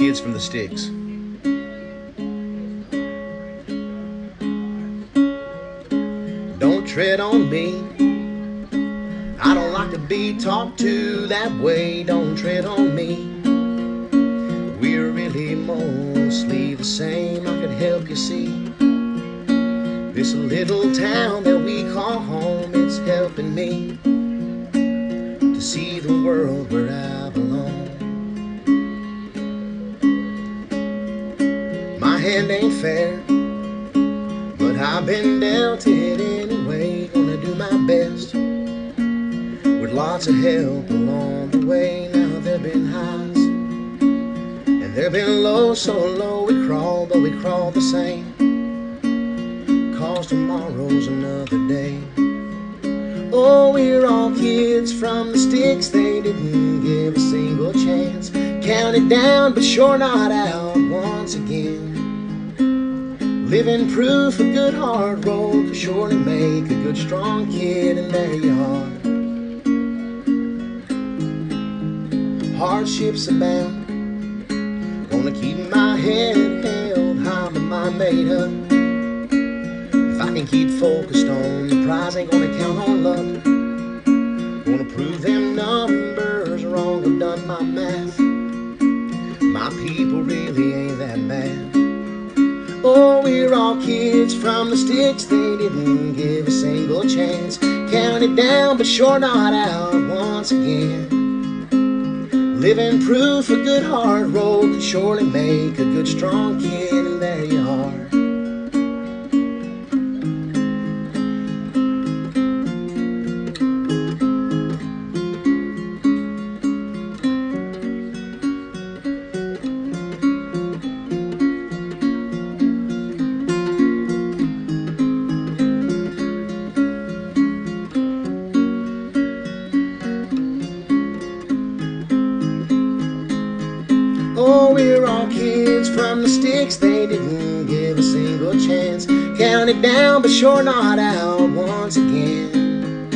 kids from the sticks. Don't tread on me. I don't like to be talked to that way. Don't tread on me. We're really mostly the same. I could help you see. This little town that we call home, it's helping me to see the world where I hand ain't fair, but I've been dealt it anyway. Gonna do my best with lots of help along the way. Now there've been highs and there've been lows, so low we crawl, but we crawl the same. Cause tomorrow's another day. Oh, we're all kids from the sticks, they didn't give a single chance. Counted down, but sure not out once again. Living proof a good hard road could surely make a good strong kid, and there you are. Hardships abound. Gonna keep my head held high, my mind made up. If I can keep focused on the prize, ain't gonna count on luck. Gonna prove them numbers wrong. I've done my math. My people really ain't that bad. Oh, all kids from the sticks. They didn't give a single chance. Counted down, but sure not out once again. Living proof a good hard road could surely make a good strong Kids from the sticks. They didn't give a single chance. Counted down, but sure not out once again.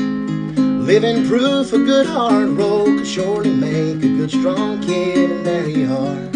Living proof a good hard road could surely make a good strong kid, and there you are.